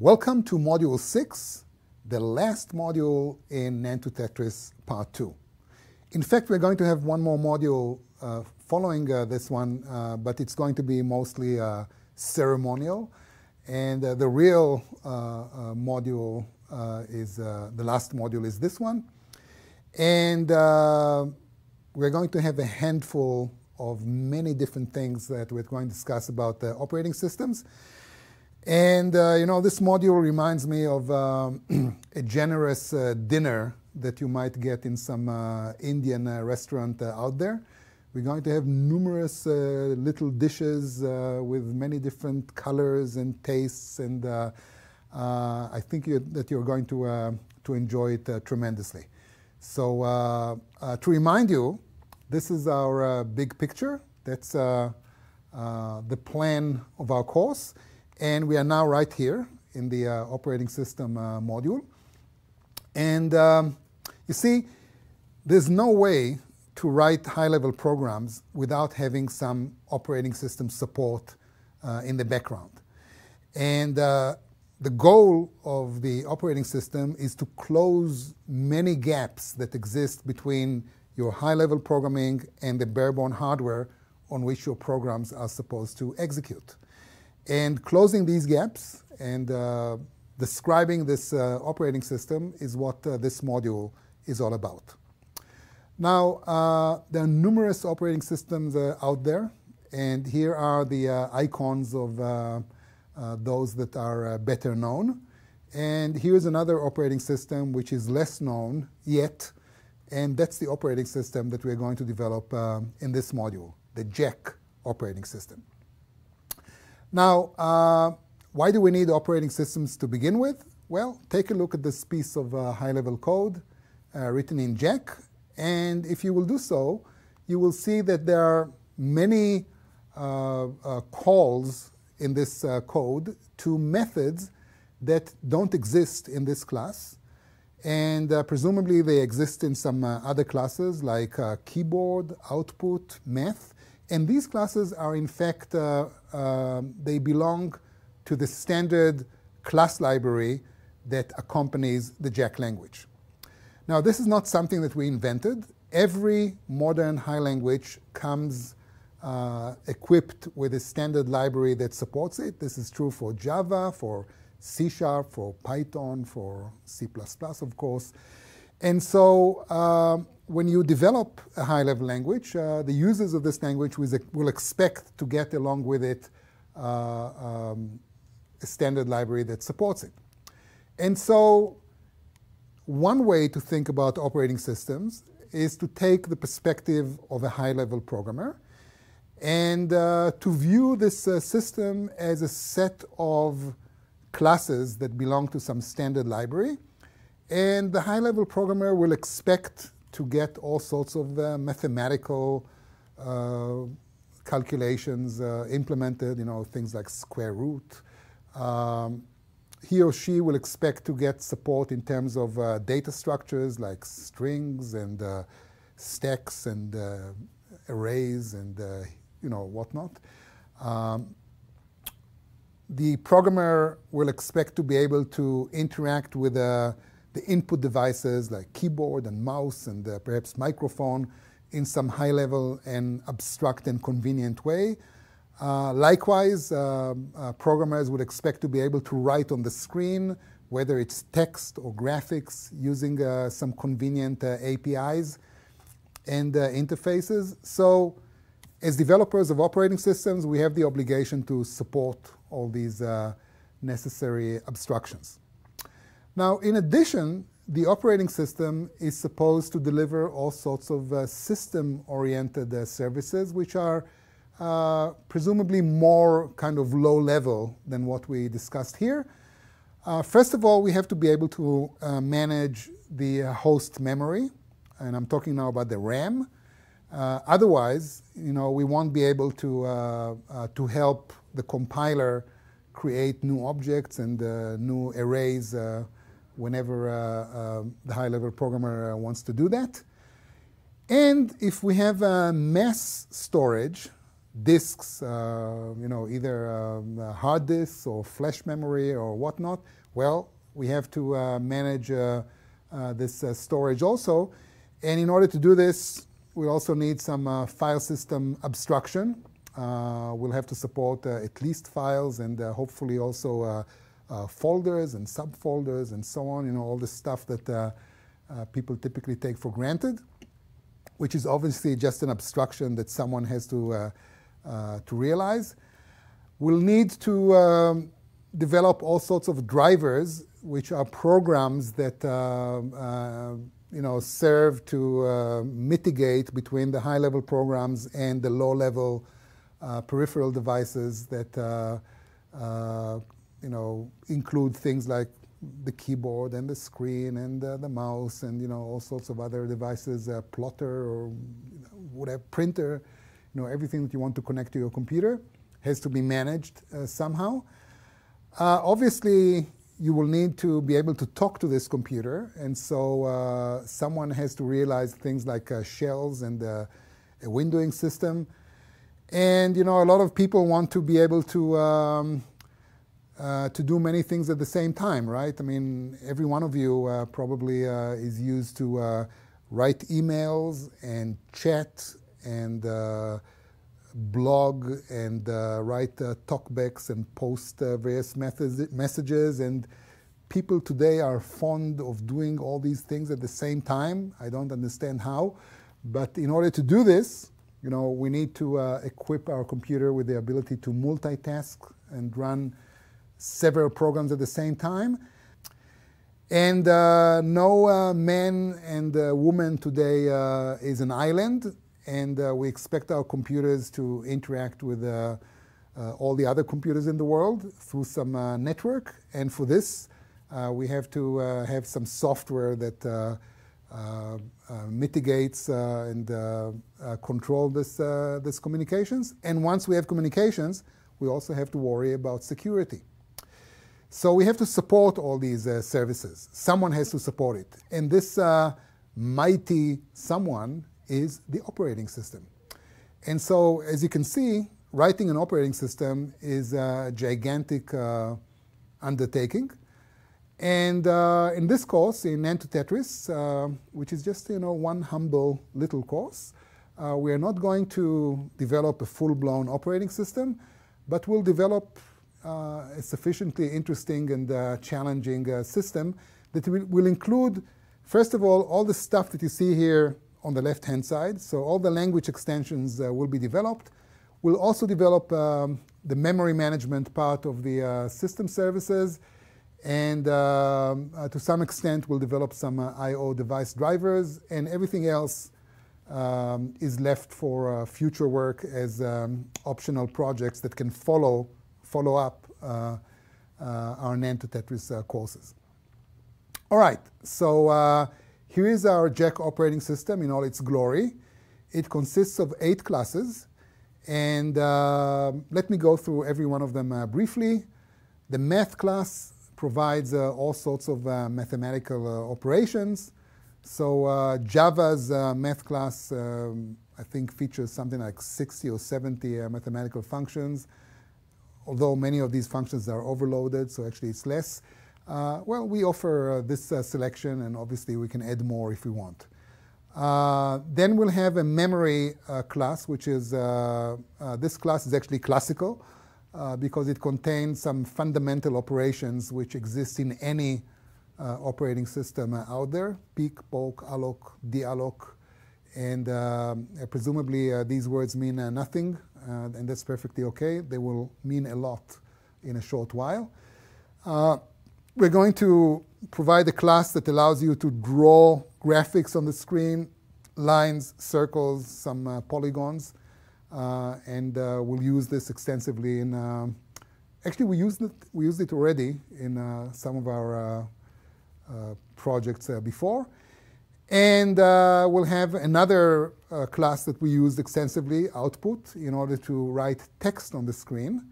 Welcome to Module 6, the last module in NAND to Tetris Part 2. In fact, we're going to have one more module uh, following uh, this one, uh, but it's going to be mostly uh, ceremonial. And uh, the real uh, module is, the last module is this one. And we're going to have a handful of many different things that we're going to discuss about the operating systems. And uh, you know, this module reminds me of um, a generous uh, dinner that you might get in some uh, Indian uh, restaurant uh, out there. We're going to have numerous uh, little dishes with many different colors and tastes, and I think you, that you're going to, to enjoy it tremendously. So, to remind you, this is our big picture. That's the plan of our course. And we are now right here in the uh, operating system uh, module. And um, you see, there's no way to write high-level programs without having some operating system support uh, in the background. And uh, the goal of the operating system is to close many gaps that exist between your high-level programming and the bare-bone hardware on which your programs are supposed to execute. And closing these gaps and uh, describing this uh, operating system is what uh, this module is all about. Now, uh, there are numerous operating systems uh, out there, and here are the uh, icons of those that are better known. And here's another operating system which is less known yet, and that's the operating system that we're going to develop in this module, the Jack operating system. Now, uh, why do we need operating systems to begin with? Well, take a look at this piece of uh, high-level code uh, written in Jack, and if you will do so, you will see that there are many uh, uh, calls in this uh, code to methods that don't exist in this class, and presumably they exist in some other classes like keyboard, output, math, and these classes are, in fact, uh, uh, they belong to the standard class library that accompanies the Jack language. Now, this is not something that we invented. Every modern high language comes uh, equipped with a standard library that supports it. This is true for Java, for C Sharp, for Python, for C++, of course. And so um, when you develop a high-level language, uh, the users of this language will expect to get along with it uh, um, a standard library that supports it. And so one way to think about operating systems is to take the perspective of a high-level programmer and uh, to view this uh, system as a set of classes that belong to some standard library. And the high-level programmer will expect to get all sorts of uh, mathematical uh, calculations uh, implemented, you know, things like square root. Um, he or she will expect to get support in terms of uh, data structures like strings and uh, stacks and arrays and, you know, whatnot. Um, the programmer will expect to be able to interact with a the input devices like keyboard and mouse and uh, perhaps microphone in some high level and abstract and convenient way. Uh, likewise, uh, uh, programmers would expect to be able to write on the screen, whether it's text or graphics, using uh, some convenient uh, APIs and interfaces. So, as developers of operating systems, we have the obligation to support all these necessary abstractions. Now, in addition, the operating system is supposed to deliver all sorts of uh, system-oriented uh, services, which are uh, presumably more kind of low level than what we discussed here. Uh, first of all, we have to be able to uh, manage the uh, host memory, and I'm talking now about the RAM. otherwise, you know, we won't be able to, to help the compiler create new objects and new arrays whenever uh, uh, the high-level programmer uh, wants to do that. And if we have mass storage, disks, uh, you know, either um, hard disks or flash memory or whatnot. Well, we have to uh, manage uh, uh, this storage also. And in order to do this, we also need some file system abstraction. we'll have to support at least files and hopefully also folders and subfolders and so on, you know, all the stuff that people typically take for granted which is obviously just an abstraction that someone has to, uh, uh, to realize. We'll need to um, develop all sorts of drivers, which are programs that uh, uh you know, serve to uh, mitigate between the high-level programs and the low-level uh, peripheral devices that you know, include things like the keyboard and the screen and uh, the mouse and you know all sorts of other devices, uh, plotter or you know, whatever printer, you know everything that you want to connect to your computer has to be managed uh, somehow. Uh, obviously, you will need to be able to talk to this computer, and so uh, someone has to realize things like uh, shells and a windowing system. And you know, a lot of people want to be able to um, uh, to do many things at the same time, right? I mean, every one of you uh, probably uh, is used to uh, write emails and chat and uh, blog and write talkbacks and post various methods, messages. And people today are fond of doing all these things at the same time. I don't understand how. But in order to do this, you know, we need to equip our computer with the ability to multitask and run several programs at the same time. And uh, no uh, man and uh, woman today uh, is an island, and uh, we expect our computers to interact with uh, all the other computers in the world through some network. And for this, we have to have some software that mitigates and control this, this communications. And once we have communications, we also have to worry about security. So we have to support all these uh, services. Someone has to support it. And this uh, mighty someone is the operating system. And so, as you can see, writing an operating system is a gigantic uh, undertaking. And uh, in this course, in NAND to Tetris, uh, which is just you know one humble little course, uh, we are not going to develop a full-blown operating system, but we'll develop a sufficiently interesting and uh, challenging uh, system that will, will, include, first of all, all the stuff that you see here on the left-hand side. So all the language extensions will be developed. We'll also develop um, the memory management part of the system services. And uh, uh, to some extent, we'll develop some uh, I.O. device drivers, and everything else um, is left for future work as um, optional projects that can follow follow up uh, uh, our NAND to Tetris uh, courses. All right, so here is our Jack operating system in all its glory. It consists of eight classes, and uh, let me go through every one of them uh, briefly. The math class provides uh, all sorts of mathematical operations. So Java's math class, um, I think, features something like 60 or 70 mathematical functions although many of these functions are overloaded, so actually it's less. Uh, well, we offer uh, this uh, selection, and obviously we can add more if we want. Uh, then we'll have a memory uh, class, which is, uh, this class is actually classical because it contains some fundamental operations which exist in any operating system out there, peek, poke, alloc, dealloc, and presumably these words mean nothing uh, and that's perfectly okay. They will mean a lot in a short while. Uh, we're going to provide a class that allows you to draw graphics on the screen, lines, circles, some uh, polygons, uh, and uh, we'll use this extensively in. Uh, actually, we used it. We used it already in some of our projects before. And uh, we'll have another uh, class that we used extensively, output, in order to write text on the screen.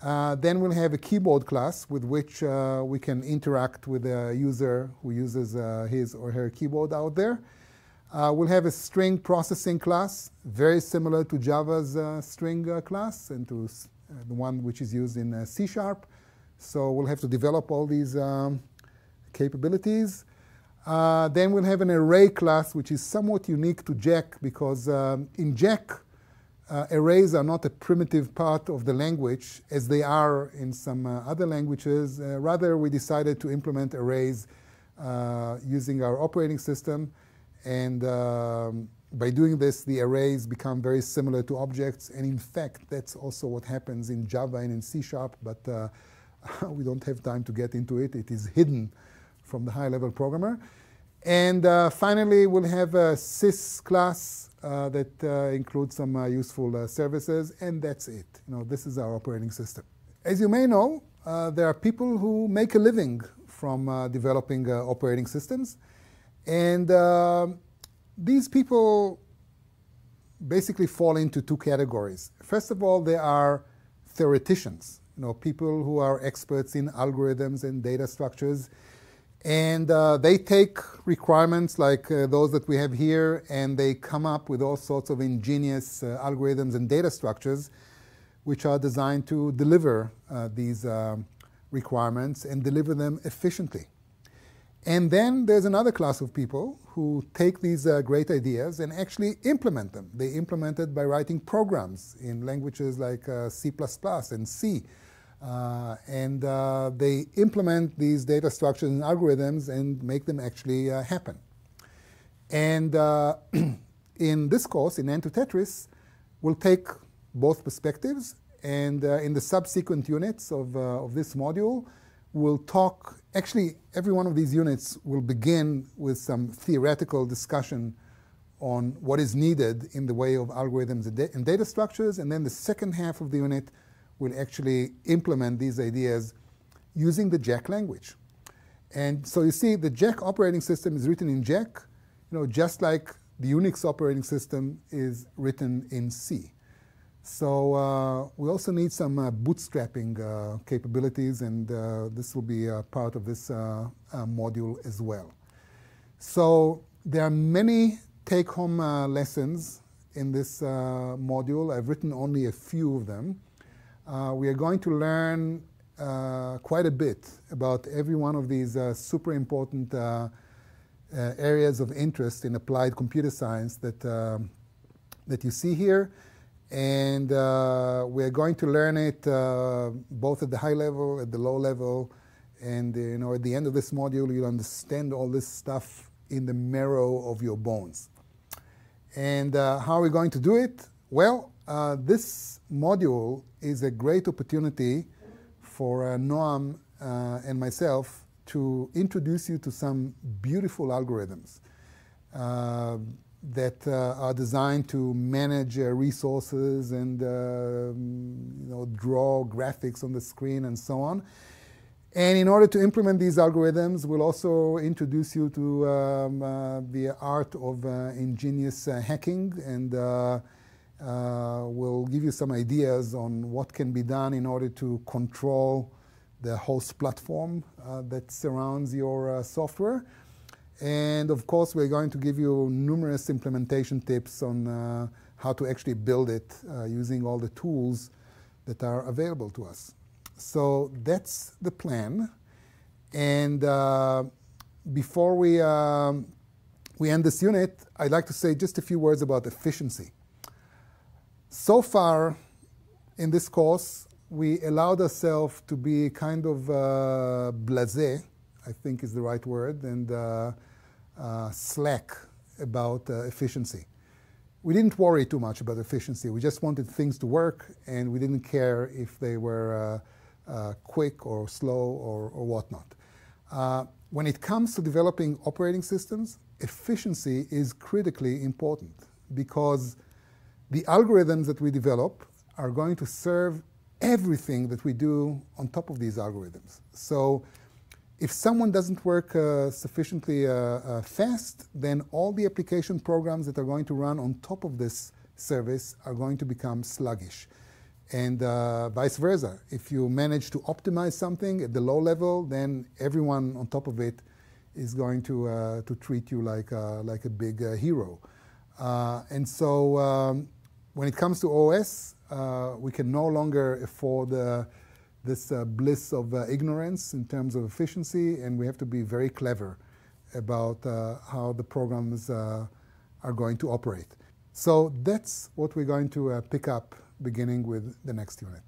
Uh, then we'll have a keyboard class with which uh, we can interact with a user who uses uh, his or her keyboard out there. Uh, we'll have a string processing class, very similar to Java's string class and to the one which is used in C Sharp. So we'll have to develop all these um, capabilities. Uh, then we'll have an array class, which is somewhat unique to Jack because um, in Jack, uh, arrays are not a primitive part of the language as they are in some uh, other languages. Uh, rather, we decided to implement arrays uh, using our operating system. And um, by doing this, the arrays become very similar to objects. And in fact, that's also what happens in Java and in C Sharp, but uh, we don't have time to get into it. It is hidden from the high-level programmer. And uh, finally, we'll have a sys class uh, that uh, includes some uh, useful uh, services, and that's it. You know, this is our operating system. As you may know, uh, there are people who make a living from developing operating systems. And these people basically fall into two categories. First of all, they are theoreticians, you know, people who are experts in algorithms and data structures. And uh, they take requirements like uh, those that we have here, and they come up with all sorts of ingenious uh, algorithms and data structures which are designed to deliver uh, these um, requirements and deliver them efficiently. And then there's another class of people who take these uh, great ideas and actually implement them. They implement it by writing programs in languages like uh, C++ and C. Uh, and uh, they implement these data structures and algorithms and make them actually uh, happen. And uh, in this course, in NAND to Tetris, we'll take both perspectives. And in the subsequent units of, of this module, we'll talk, actually, every one of these units will begin with some theoretical discussion on what is needed in the way of algorithms and data structures. And then the second half of the unit will actually implement these ideas using the Jack language. And so you see, the Jack operating system is written in Jack, you know, just like the Unix operating system is written in C. So uh, we also need some uh, bootstrapping uh, capabilities, and uh, this will be part of this uh, uh, module as well. So there are many take-home lessons in this module. I've written only a few of them. We are going to learn quite a bit about every one of these super important areas of interest in applied computer science that, that you see here and uh, we're going to learn it uh, both at the high level, at the low level, and uh, you know, at the end of this module, you'll understand all this stuff in the marrow of your bones. And uh, how are we going to do it? Well, uh, this module is a great opportunity for uh, Noam and myself to introduce you to some beautiful algorithms that uh, are designed to manage uh, resources and uh, you know, draw graphics on the screen and so on. And in order to implement these algorithms, we'll also introduce you to um, uh, the art of uh, ingenious uh, hacking and we'll give you some ideas on what can be done in order to control the host platform that surrounds your software. And of course, we're going to give you numerous implementation tips on uh, how to actually build it uh, using all the tools that are available to us. So that's the plan. And uh, before we, um, we end this unit, I'd like to say just a few words about efficiency. So far in this course, we allowed ourselves to be kind of uh, blasé I think is the right word, and uh, uh, slack about uh, efficiency. We didn't worry too much about efficiency. We just wanted things to work, and we didn't care if they were quick or slow or, or whatnot. when it comes to developing operating systems, efficiency is critically important because the algorithms that we develop are going to serve everything that we do on top of these algorithms. So if someone doesn't work uh, sufficiently uh, uh, fast, then all the application programs that are going to run on top of this service are going to become sluggish. And uh, vice versa. If you manage to optimize something at the low level, then everyone on top of it is going to, uh, to treat you like, uh, like a big hero. And so um, when it comes to OS, uh, we can no longer afford uh, this uh, bliss of uh, ignorance in terms of efficiency, and we have to be very clever about how the programs are going to operate. So that's what we're going to pick up beginning with the next unit.